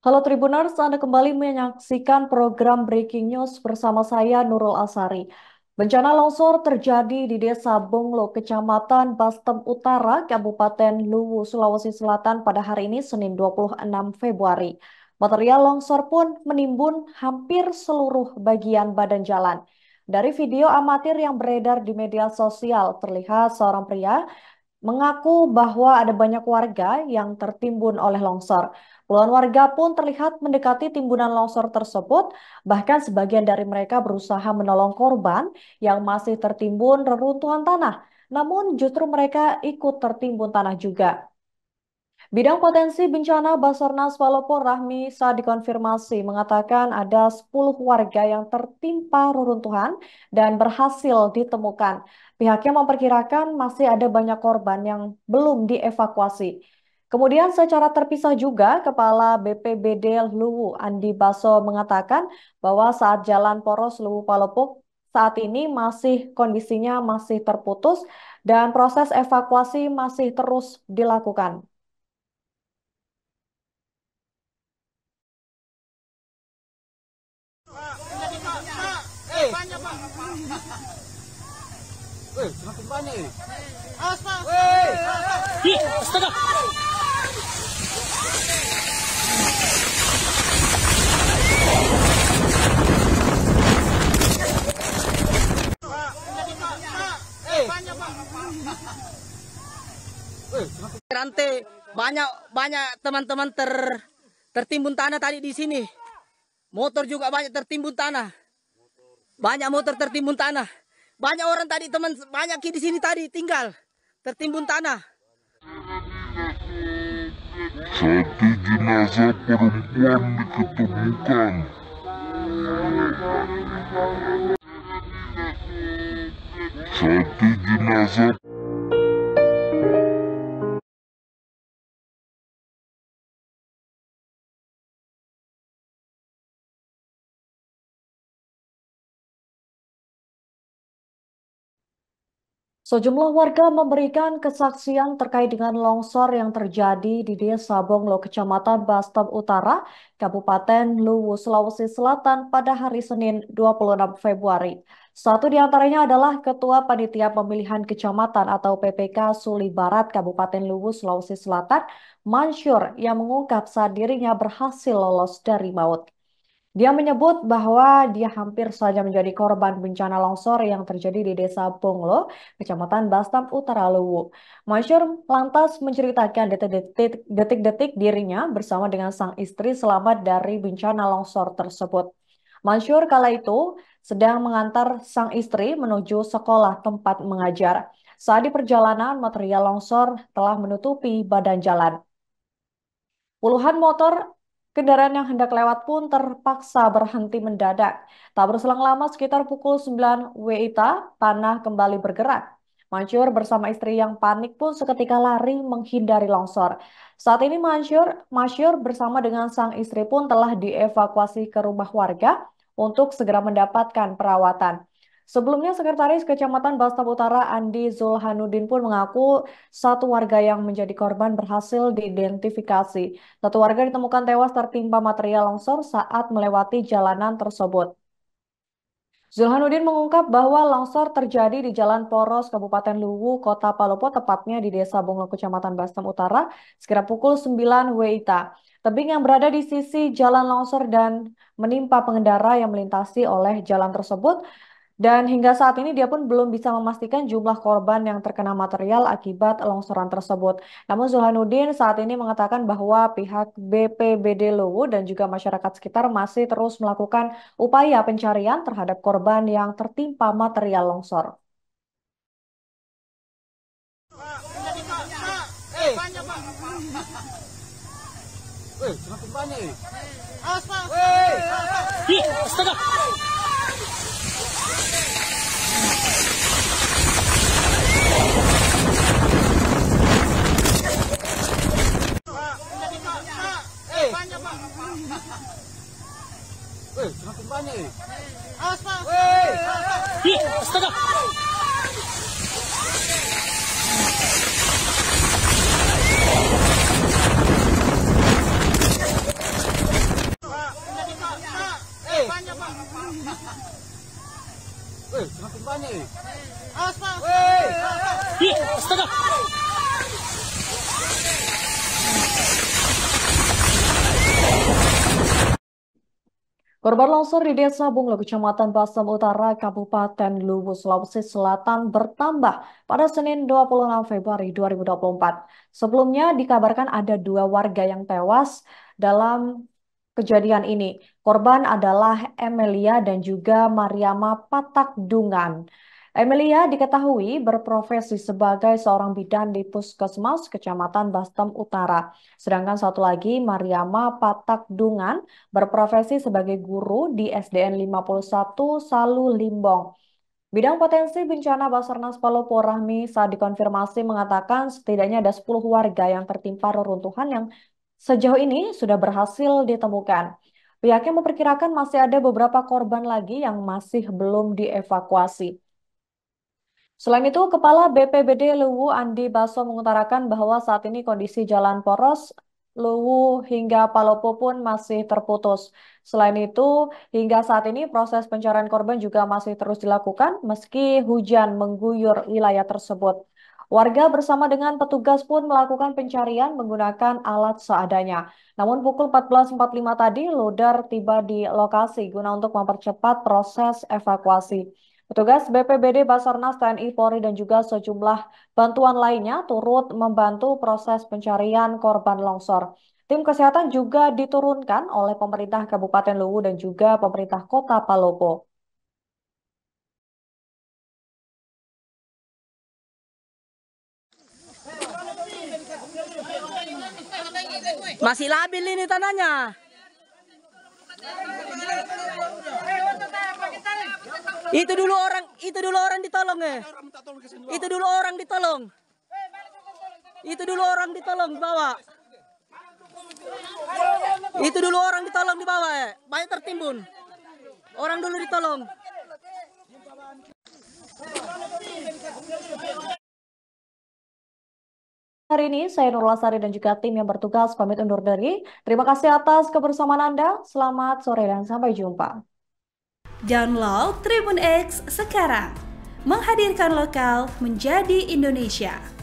Halo Tribuners, Anda kembali menyaksikan program Breaking News bersama saya Nurul Asari. Bencana longsor terjadi di Desa Bonglo, Kecamatan Bastem Utara, Kabupaten Luwu, Sulawesi Selatan pada hari ini Senin 26 Februari. Material longsor pun menimbun hampir seluruh bagian badan jalan. Dari video amatir yang beredar di media sosial, terlihat seorang pria mengaku bahwa ada banyak warga yang tertimbun oleh longsor. Puluhan warga pun terlihat mendekati timbunan longsor tersebut, bahkan sebagian dari mereka berusaha menolong korban yang masih tertimbun reruntuhan tanah. Namun justru mereka ikut tertimbun tanah juga. Bidang potensi bencana Basarnas Palopo Rahmi saat dikonfirmasi mengatakan ada 10 warga yang tertimpa reruntuhan dan berhasil ditemukan. Pihaknya memperkirakan masih ada banyak korban yang belum dievakuasi. Kemudian secara terpisah juga, Kepala BPBD Luwu Andi Baso mengatakan bahwa saat jalan poros Luwu Palopo saat ini masih kondisinya masih terputus dan proses evakuasi masih terus dilakukan. Banyak banyak teman-teman ter tertimbun tanah tadi di sini. Motor juga banyak tertimbun tanah. Banyak motor tertimbun tanah. Banyak orang tadi teman banyak di sini tadi tinggal tertimbun tanah. Satu jenazah perempuan diketemukan. Satu jenazah Sejumlah warga memberikan kesaksian terkait dengan longsor yang terjadi di Desa Bonglo, Kecamatan Bastam Utara, Kabupaten Luwu, Sulawesi Selatan pada hari Senin 26 Februari. Satu di antaranya adalah Ketua Panitia Pemilihan Kecamatan atau PPK Suli Barat, Kabupaten Luwu, Sulawesi Selatan, Mansyur, yang mengungkap saat dirinya berhasil lolos dari maut. Dia menyebut bahwa dia hampir saja menjadi korban bencana longsor yang terjadi di Desa Bonglo, Kecamatan Bastam Utara Luwu. Masyur lantas menceritakan detik-detik dirinya bersama dengan sang istri selamat dari bencana longsor tersebut. Masyur kala itu sedang mengantar sang istri menuju sekolah tempat mengajar. Saat di perjalanan, material longsor telah menutupi badan jalan. Puluhan motor Kendaraan yang hendak lewat pun terpaksa berhenti mendadak. Tak berselang lama sekitar pukul 9 WIT, tanah kembali bergerak. Mansur bersama istri yang panik pun seketika lari menghindari longsor. Saat ini Mansur, Masyur bersama dengan sang istri pun telah dievakuasi ke rumah warga untuk segera mendapatkan perawatan. Sebelumnya, Sekretaris Kecamatan Bastam Utara Andi Zulhanuddin pun mengaku satu warga yang menjadi korban berhasil diidentifikasi. Satu warga ditemukan tewas tertimpa material longsor saat melewati jalanan tersebut. Zulhanuddin mengungkap bahwa longsor terjadi di Jalan Poros, Kabupaten Luwu, Kota Palopo, tepatnya di Desa Bonglo, Kecamatan Bastam Utara, sekira pukul 9 WITA. Tebing yang berada di sisi jalan longsor dan menimpa pengendara yang melintasi oleh jalan tersebut dan hingga saat ini dia pun belum bisa memastikan jumlah korban yang terkena material akibat longsoran tersebut. Namun Zulhanuddin saat ini mengatakan bahwa pihak BPBD Luwu dan juga masyarakat sekitar masih terus melakukan upaya pencarian terhadap korban yang tertimpa material longsor. astaga. Weh, semakin banyak ini. Awas, Pak. Weh, astaga. Ih, astaga. Korban longsor di Desa Bunglo, Kecamatan Basem Utara, Kabupaten Luwu, Sulawesi Selatan bertambah pada Senin 26 Februari 2024. Sebelumnya dikabarkan ada dua warga yang tewas dalam kejadian ini. Korban adalah Emilia dan juga Mariama Patak Dungan. Emilia diketahui berprofesi sebagai seorang bidan di Puskesmas Kecamatan Bastem Utara. Sedangkan satu lagi, Mariama Patak Dungan, berprofesi sebagai guru di SDN 51 Salu Limbong. Bidang potensi bencana Basarnas Palopo Rahmi saat dikonfirmasi mengatakan setidaknya ada 10 warga yang tertimpa reruntuhan yang sejauh ini sudah berhasil ditemukan. Pihaknya memperkirakan masih ada beberapa korban lagi yang masih belum dievakuasi. Selain itu, Kepala BPBD Luwu Andi Baso mengutarakan bahwa saat ini kondisi jalan poros Luwu hingga Palopo pun masih terputus. Selain itu, hingga saat ini proses pencarian korban juga masih terus dilakukan meski hujan mengguyur wilayah tersebut. Warga bersama dengan petugas pun melakukan pencarian menggunakan alat seadanya. Namun pukul 14.45 tadi, loader tiba di lokasi guna untuk mempercepat proses evakuasi. Petugas BPBD Basarnas TNI Polri dan juga sejumlah bantuan lainnya turut membantu proses pencarian korban longsor. Tim kesehatan juga diturunkan oleh pemerintah Kabupaten Luwu dan juga pemerintah Kota Palopo. Masih labil ini tanahnya. Itu dulu orang, itu dulu orang ditolong eh. Itu dulu orang ditolong. Itu dulu orang ditolong di bawah. Itu dulu orang ditolong di bawah eh. Banyak tertimbun. Orang dulu ditolong. Hari ini saya Nur Lasari dan juga tim yang bertugas pamit undur diri. Terima kasih atas kebersamaan Anda. Selamat sore dan sampai jumpa. Download Tribun X sekarang. Menghadirkan lokal menjadi Indonesia.